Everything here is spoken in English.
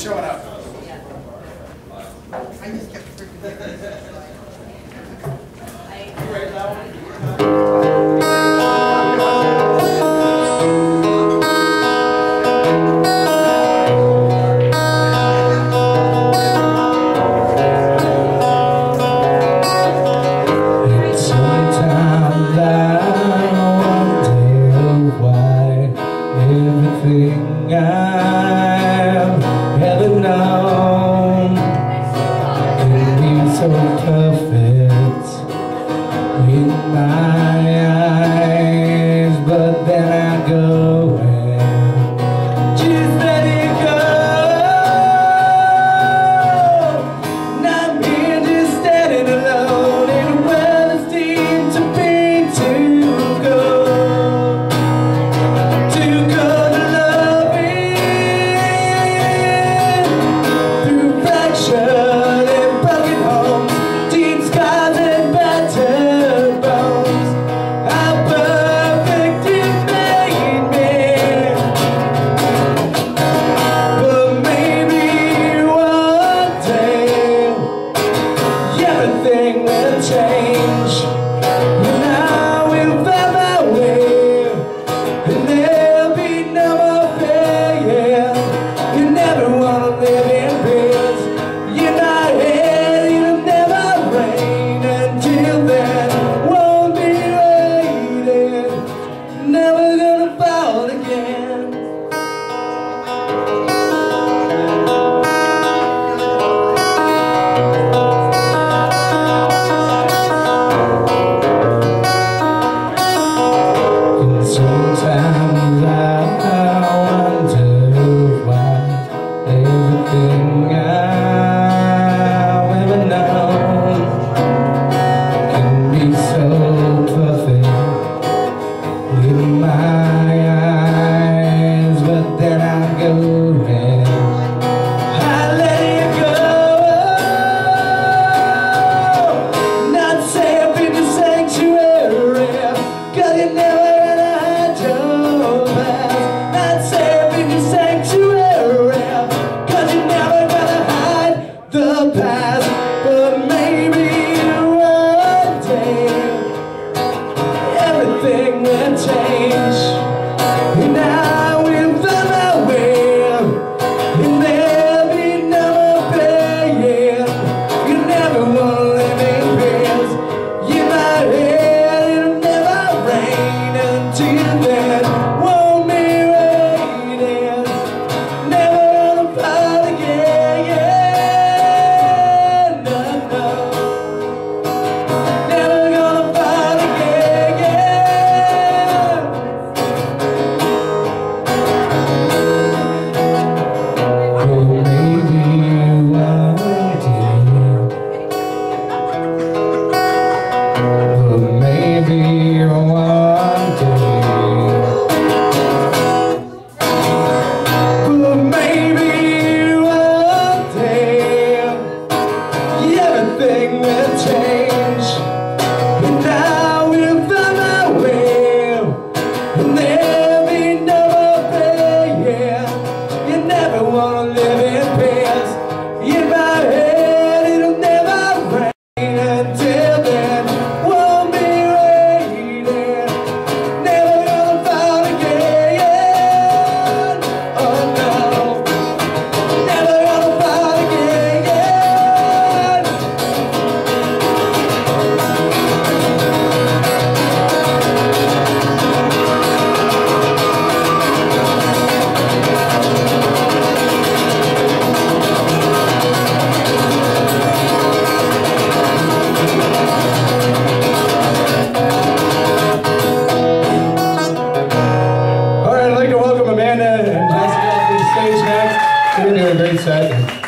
showing up. I just kept everything I in my eyes. never But Hallelujah. Sitting there very sad.